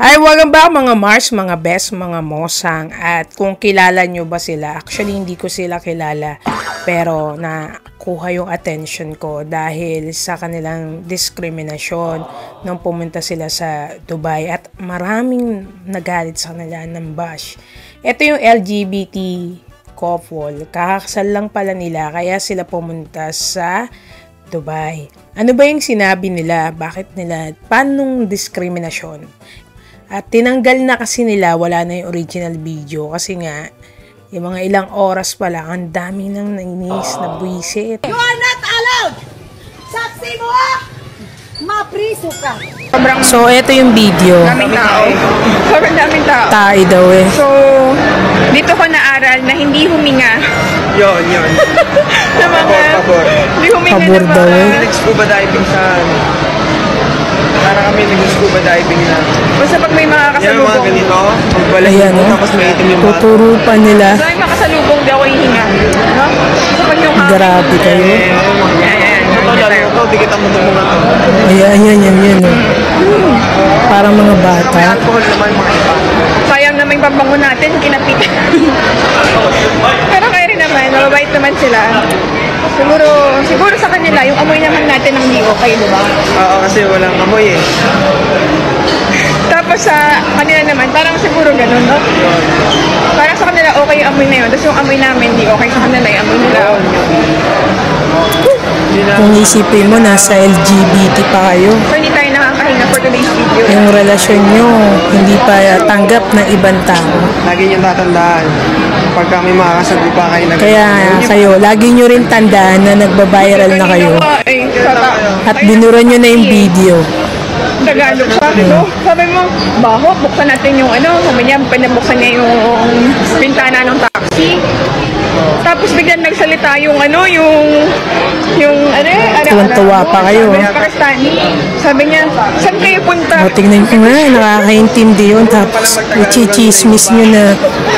Hi, welcome back mga Mars, mga best, mga mosang. At kung kilala nyo ba sila, actually hindi ko sila kilala. Pero nakuha yung attention ko dahil sa kanilang diskriminasyon nung pumunta sila sa Dubai. At maraming nagalit sa kanila ng bash. Ito yung LGBT couple. Kakakasal lang pala nila kaya sila pumunta sa Dubai. Ano ba yung sinabi nila? Bakit nila? Paano diskriminasyon? At tinanggal na kasi nila, wala na yung original video kasi nga, yung mga ilang oras pa lang, ang dami nang nainis na buwisit. You are not allowed! Saksi mo ah! Mapriso ka! So, ito yung video. daming tao. Sobrang daming tao. Tayo daw eh. So, dito ko naaral na hindi huminga Yun, yun. ng mga... Pabor, pabor. Hindi huminga Pabor ng daw mga... eh. Nag-scuba diving sa ano. Para kami nag-scuba diving na. Basta pag may mga Yan ang mga kasalubong. ganito. Pagbalay Ayan mo, oh. tapos may itim yung mga. Tuturo pa nila. Basta may mga kasalubong, di ako hihinga. No? So, pag yung hangin- Grabe kayo. Eh, ano mo. Yan, yan. Ito, lalo ito. Dikitan mo itong mga to. Ayan, yan, yan, yan. oh. Parang mga May bata. alcohol naman, mga iba. Sayang na may pambango natin, kinapitan. Pero kaya rin naman, mababait naman sila. Siguro, siguro sa kanila, yung amoy naman natin ang hindi okay, di ba? Oo, kasi walang amoy eh. Tapos sa kanila naman, parang siguro ganun, no? Parang sa kanila okay yung amoy na yun. Tapos yung amoy namin, di okay sa kanila yung amoy nila. Hindi. Kung isipin mo, nasa LGBT pa kayo. So hindi tayo nakakahinga for today's video. Yung relasyon nyo, hindi pa tanggap ng ibang tao. Lagi niyong tatandaan. Pag kami makakasabi pa kayo nag- Kaya kayo, lagi nyo rin tandaan na nagbabiral na kayo. Ay, sa At binura nyo na yung video. Tagalog. Sabi mo, sabi mo, baho, buksan natin yung ano, sabi niya, pinabuksan niya yung bintana ng taxi. Tapos biglang nagsalita yung ano, yung, yung ano, ano, Tuwan-tuwa pa kayo, Sabi ng Pakistani. Sabi niya, saan kayo punta? O, tingnan nyo nga, nakakaintindi yun. Tapos, uchichismis nyo na,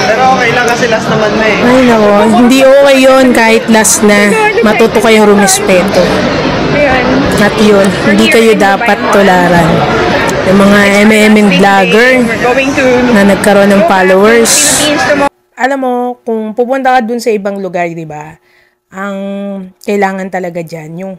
Pero okay lang kasi last naman na eh. ay nako, hindi okay yun kahit last na matuto kayong rumispeto. Ayun. At yun, hindi kayo dapat tularan. Yung mga MM vlogger na nagkaroon ng followers. Alam mo, kung pupunta ka dun sa ibang lugar, di ba, ang kailangan talaga dyan, yung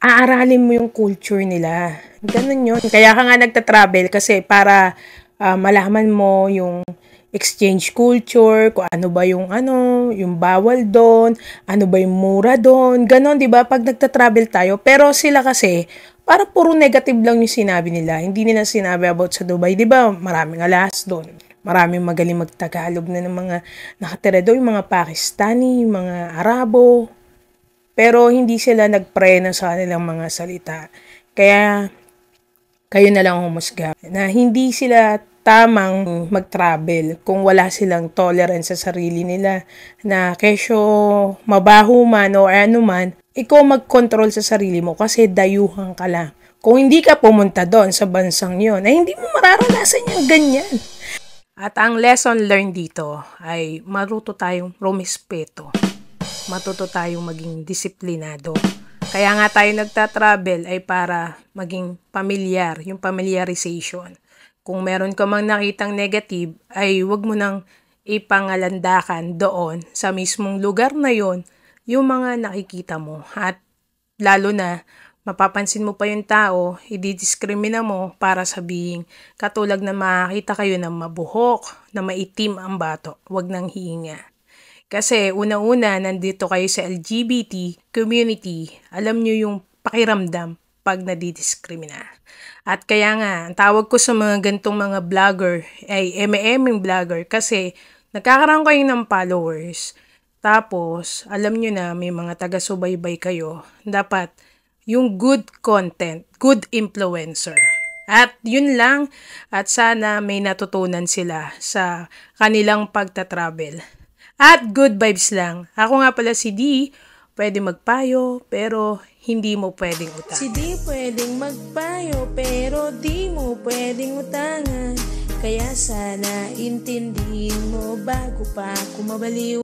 aaralin mo yung culture nila. Ganun yun. Kaya ka nga nagta-travel kasi para ah, malaman mo yung exchange culture, kung ano ba yung ano, yung bawal doon, ano ba yung mura doon, ganon, di ba? Pag nagta-travel tayo, pero sila kasi, para puro negative lang yung sinabi nila. Hindi nila sinabi about sa Dubai, di ba? Maraming alas doon. Maraming magaling magtagalog na ng mga nakatira doon, yung mga Pakistani, yung mga Arabo. Pero hindi sila nagpreno sa kanilang mga salita. Kaya kayo na lang humusga na hindi sila tamang mag-travel kung wala silang tolerance sa sarili nila na kesyo mabaho man o ano man, ikaw mag-control sa sarili mo kasi dayuhan ka lang. Kung hindi ka pumunta doon sa bansang yon, ay hindi mo mararanasan yung ganyan. At ang lesson learned dito ay maruto tayong rumispeto. Matuto tayong maging disiplinado. Kaya nga tayo nagta-travel ay para maging pamilyar, yung familiarization. Kung meron ka mang nakitang negative, ay wag mo nang ipangalandakan doon sa mismong lugar na yon yung mga nakikita mo. At lalo na, mapapansin mo pa yung tao, ididiskrimina mo para sabihin katulad na makakita kayo na mabuhok, na maitim ang bato, wag nang hihinga. Kasi una-una, nandito kayo sa LGBT community, alam nyo yung pakiramdam pag nadidiskrimina. At kaya nga, ang tawag ko sa mga gantong mga vlogger ay MM vlogger kasi nagkakaroon kayo ng followers. Tapos, alam nyo na may mga taga-subaybay kayo. Dapat yung good content, good influencer. At yun lang, at sana may natutunan sila sa kanilang pagta-travel. At good vibes lang. Ako nga pala si D, pwede magpayo, pero hindi mo pwedeng utang. Si D pwedeng magpayo, pero di mo pwedeng utangan. Kaya sana intindihin mo bago pa kumabaliw.